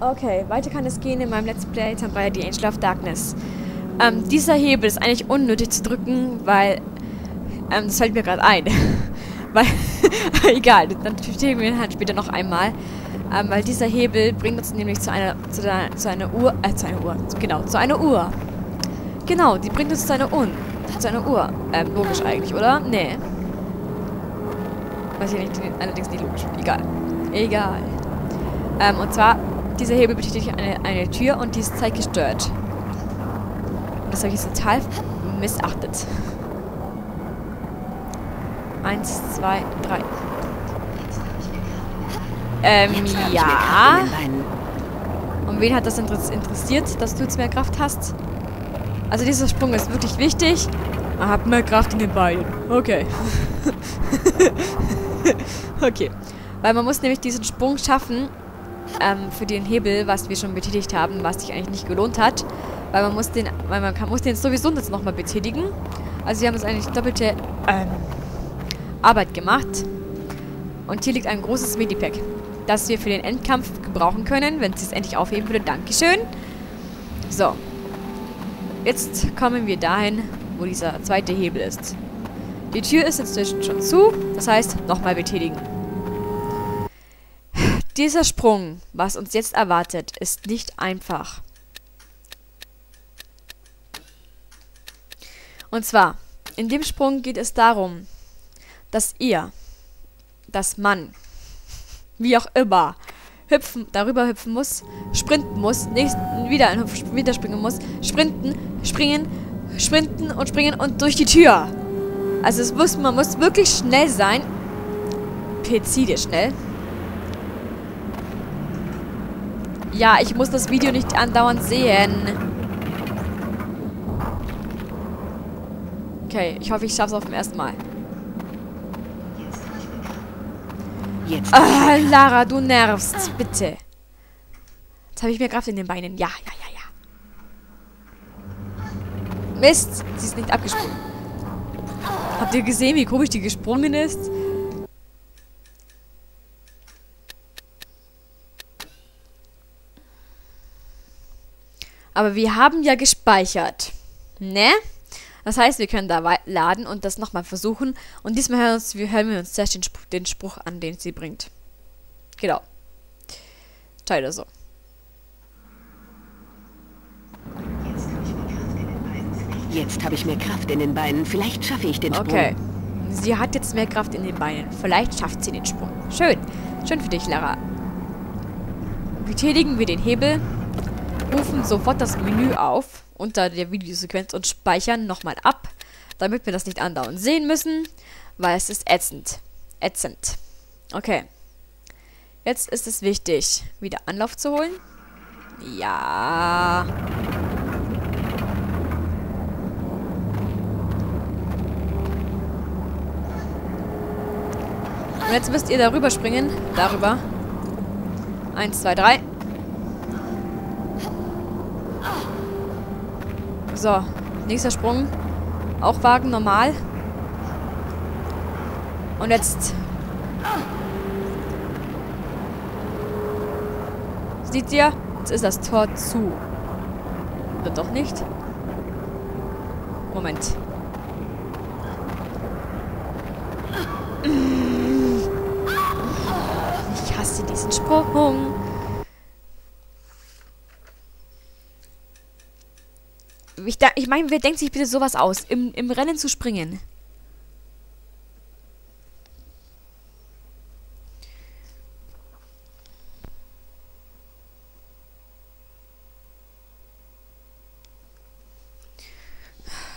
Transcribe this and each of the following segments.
Okay, weiter kann es gehen in meinem Let's Play Raider The Angel of Darkness. Ähm, dieser Hebel ist eigentlich unnötig zu drücken, weil... Ähm, das fällt mir gerade ein. weil... egal, dann bestätigen wir ihn halt später noch einmal. Ähm, weil dieser Hebel bringt uns nämlich zu einer... zu, der, zu einer Uhr... Äh, zu einer Uhr. Genau, zu einer Uhr. Genau, die bringt uns zu einer Uhr. Zu einer Uhr. Ähm, logisch eigentlich, oder? Nee. Weiß ich nicht, allerdings nicht logisch. Egal. Egal. Ähm, und zwar dieser Hebel betätigt eine, eine Tür und die ist zeitgestört. Und das habe ich jetzt total missachtet. Eins, zwei, drei. Ähm, ja. Und wen hat das interessiert, dass du jetzt mehr Kraft hast? Also dieser Sprung ist wirklich wichtig. Er hat mehr Kraft in den Beinen. Okay. okay. Weil man muss nämlich diesen Sprung schaffen, ähm, für den Hebel, was wir schon betätigt haben, was sich eigentlich nicht gelohnt hat. Weil man muss den, weil man kann, muss den sowieso jetzt nochmal betätigen. Also wir haben jetzt eigentlich doppelte ähm, Arbeit gemacht. Und hier liegt ein großes Medipack, das wir für den Endkampf gebrauchen können, wenn es jetzt endlich aufheben würde. Dankeschön. So. Jetzt kommen wir dahin, wo dieser zweite Hebel ist. Die Tür ist inzwischen schon zu, das heißt, nochmal betätigen. Dieser Sprung, was uns jetzt erwartet, ist nicht einfach. Und zwar, in dem Sprung geht es darum, dass ihr, das Mann, wie auch immer, hüpfen, darüber hüpfen muss, sprinten muss, nächsten, wieder, wieder springen muss, sprinten, springen, sprinten und springen und durch die Tür. Also es muss, man muss wirklich schnell sein. Pezide schnell. Ja, ich muss das Video nicht andauernd sehen. Okay, ich hoffe, ich schaffe es auf dem ersten Mal. Jetzt. Ah, Lara, du nervst. Bitte. Jetzt habe ich mehr Kraft in den Beinen. Ja, ja, ja, ja. Mist, sie ist nicht abgesprungen. Habt ihr gesehen, wie komisch die gesprungen ist? Aber wir haben ja gespeichert. Ne? Das heißt, wir können da laden und das nochmal versuchen. Und diesmal hören, uns, wir, hören wir uns zuerst den, Spruch, den Spruch an, den sie bringt. Genau. Teile so. Jetzt habe ich mehr Kraft in den Beinen. Vielleicht schaffe ich den Sprung. Okay. Sie hat jetzt mehr Kraft in den Beinen. Vielleicht schafft sie den Sprung. Schön. Schön für dich, Lara. Betätigen wir den Hebel rufen sofort das Menü auf unter der Videosequenz und speichern nochmal ab, damit wir das nicht andauernd sehen müssen, weil es ist ätzend. Ätzend. Okay. Jetzt ist es wichtig, wieder Anlauf zu holen. Ja. Und jetzt müsst ihr darüber springen. Darüber. Eins, zwei, drei. So, nächster Sprung. Auch Wagen normal. Und jetzt... Seht ihr? Jetzt ist das Tor zu. Oder doch nicht? Moment. Ich hasse diesen Sprung. Ich, ich meine, wer denkt sich bitte sowas aus? Im, Im Rennen zu springen.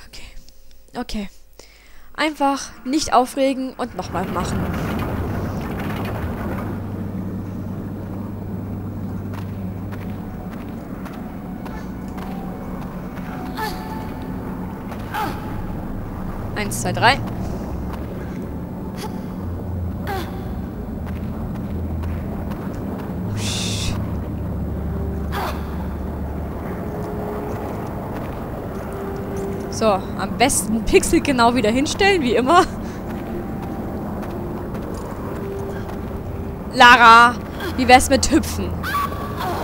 Okay. Okay. Einfach nicht aufregen und nochmal machen. Eins, zwei, drei. So, am besten Pixel genau wieder hinstellen, wie immer. Lara, wie wär's mit Hüpfen?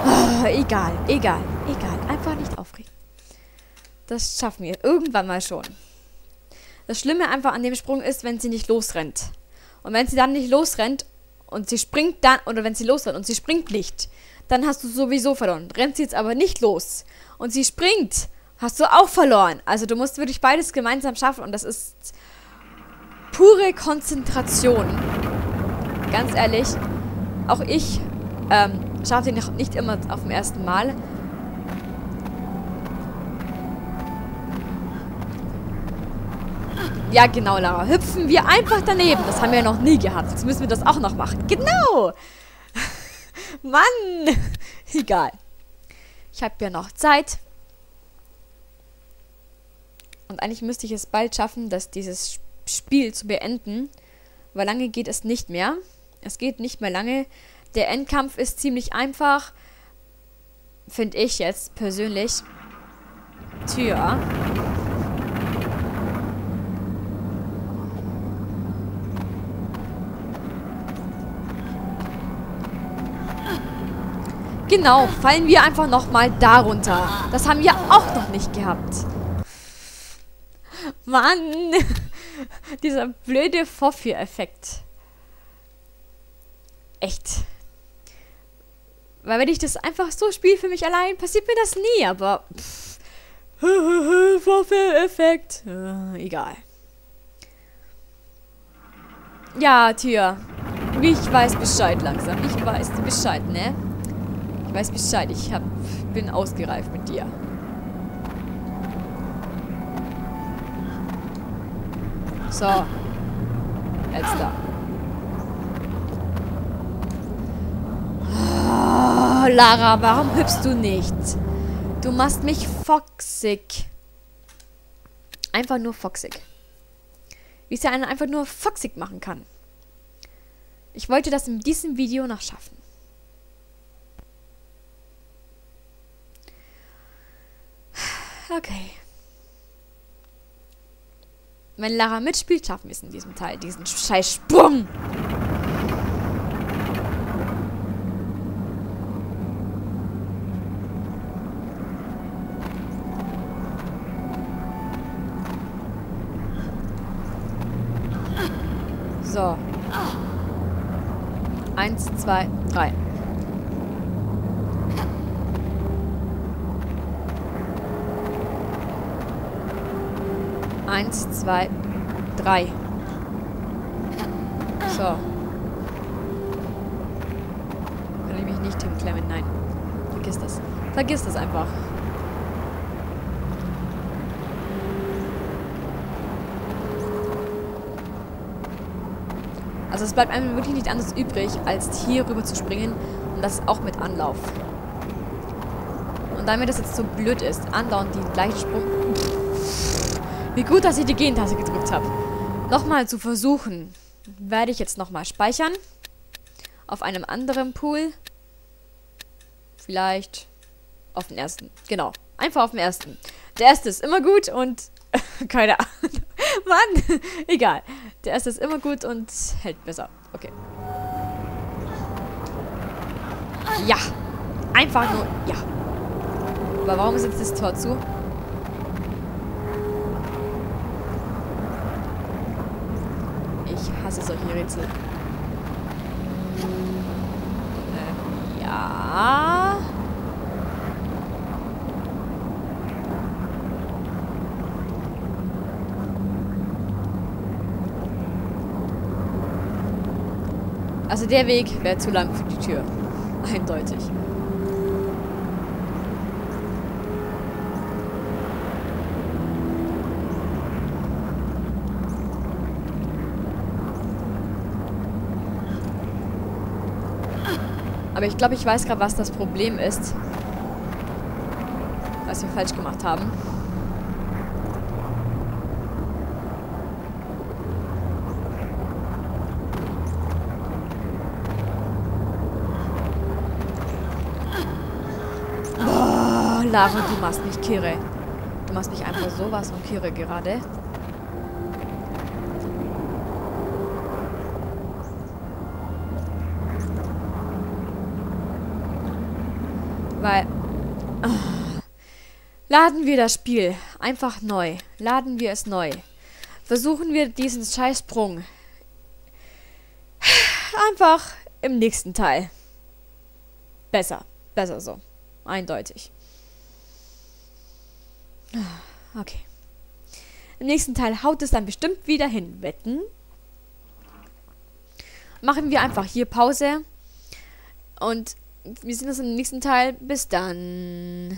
Oh. Egal, egal, egal. Einfach nicht aufregen. Das schaffen wir irgendwann mal schon. Das Schlimme einfach an dem Sprung ist, wenn sie nicht losrennt. Und wenn sie dann nicht losrennt und sie springt dann, oder wenn sie losrennt und sie springt nicht, dann hast du sowieso verloren. Rennt sie jetzt aber nicht los und sie springt, hast du auch verloren. Also du musst wirklich beides gemeinsam schaffen und das ist pure Konzentration. Ganz ehrlich, auch ich ähm, schaffe den nicht immer auf dem ersten Mal. Ja, genau, Lara. Hüpfen wir einfach daneben. Das haben wir ja noch nie gehabt. Jetzt müssen wir das auch noch machen. Genau. Mann. Egal. Ich habe ja noch Zeit. Und eigentlich müsste ich es bald schaffen, dass dieses Spiel zu beenden. Weil lange geht es nicht mehr. Es geht nicht mehr lange. Der Endkampf ist ziemlich einfach. Finde ich jetzt persönlich. Tja. Genau, fallen wir einfach nochmal darunter. Das haben wir auch noch nicht gehabt. Mann! Dieser blöde Vorführeffekt. Echt. Weil wenn ich das einfach so spiele für mich allein, passiert mir das nie, aber... Vorführeffekt. Äh, egal. Ja, Tia. Ich weiß Bescheid langsam. Ich weiß Bescheid, ne? Weiß Bescheid. Ich hab, bin ausgereift mit dir. So. Jetzt da. Oh, Lara, warum hüpfst du nicht? Du machst mich foxig. Einfach nur foxig. Wie es ja einen einfach nur foxig machen kann. Ich wollte das in diesem Video noch schaffen. Okay. Wenn Lara mitspielt, schaffen wir es in diesem Teil. Diesen scheiß Sprung. So. Eins, zwei, drei. Eins, zwei, drei. So. Kann ich mich nicht hinklemmen? Nein. Vergiss das. Vergiss das einfach. Also es bleibt einem wirklich nicht anders übrig, als hier rüber zu springen und das auch mit Anlauf. Und da mir das jetzt so blöd ist, andauernd die gleiche Sprung... Wie gut, dass ich die Gentaste gedrückt habe. Nochmal zu versuchen, werde ich jetzt nochmal speichern. Auf einem anderen Pool. Vielleicht auf den ersten. Genau. Einfach auf den ersten. Der erste ist immer gut und... keine Ahnung. Mann, egal. Der erste ist immer gut und hält besser. Okay. Ja. Einfach nur... Ja. Aber warum ist jetzt das Tor zu? Hasse solche Rätsel. Ähm, ja. Also der Weg wäre zu lang für die Tür. Eindeutig. Aber ich glaube, ich weiß gerade, was das Problem ist. Was wir falsch gemacht haben. Oh, Lara, du machst mich kirre. Du machst mich einfach sowas von kirre gerade. Weil... Oh, laden wir das Spiel einfach neu. Laden wir es neu. Versuchen wir diesen Scheißsprung einfach im nächsten Teil. Besser. Besser so. Eindeutig. Okay. Im nächsten Teil haut es dann bestimmt wieder hin. Wetten? Machen wir einfach hier Pause. Und wir sehen uns im nächsten Teil. Bis dann.